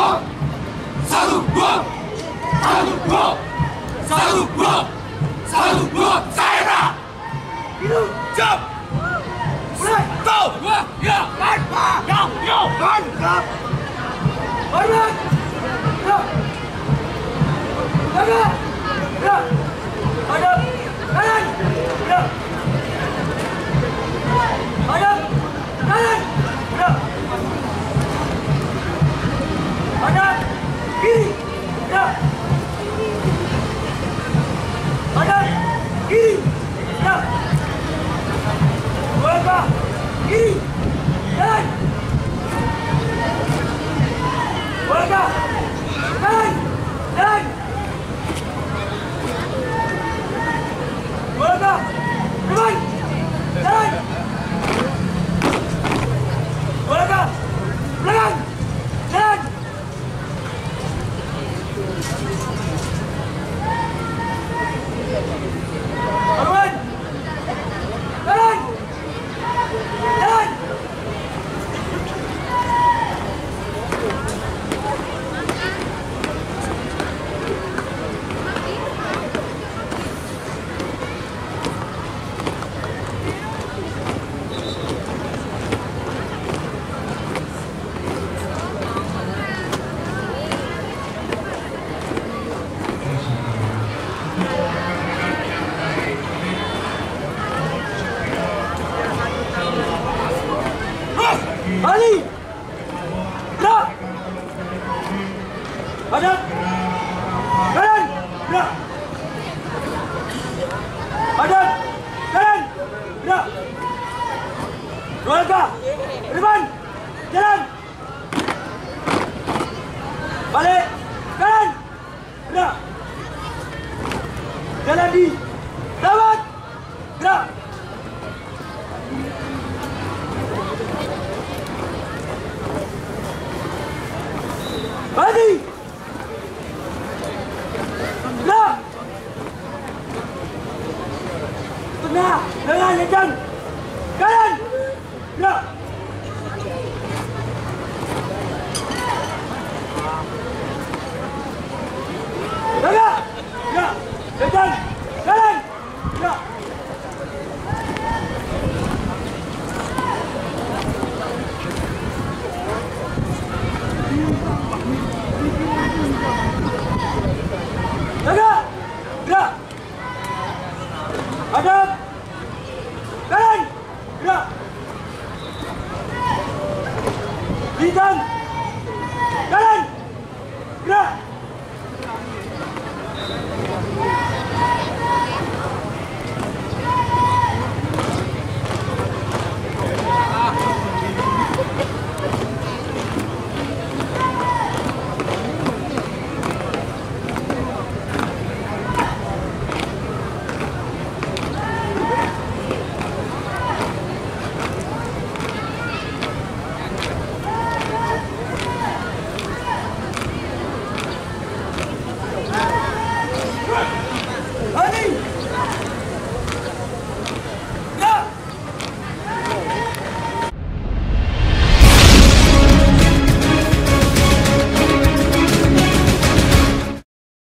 dua, satu dua, satu dua, satu dua, satu dua, saya jump, mulai, go, dua, ya, lima, enam, tujuh, lapan, sembilan, sepuluh, sebelas, dua belas, tiga belas, empat belas, lima belas, enam belas, tujuh belas, lapan belas, sembilan belas, dua puluh, dua satu, dua puluh dua, dua puluh dua puluh dua puluh dua puluh dua puluh dua puluh dua puluh sembilan, tiga puluh, tiga puluh satu, tiga puluh dua, tiga puluh tiga, tiga puluh empat, tiga puluh lima, tiga puluh enam, tiga puluh tujuh, tiga puluh lapan, tiga puluh sembilan, empat puluh, empat satu, empat puluh dua, empat puluh tiga, empat puluh empat, empat puluh lima, empat puluh enam, empat puluh tujuh, empat puluh lapan, empat puluh sembilan, enam puluh, enam satu, enam puluh dua, enam Hadap. Kanan. Gerak. Hadap. Kanan. Gerak. Dua langkah. Depan. Jalan. Balik. Kanan. Gerak. Jalan di. Selamat. Gerak. Ready! Adam! Gerak! Bintang!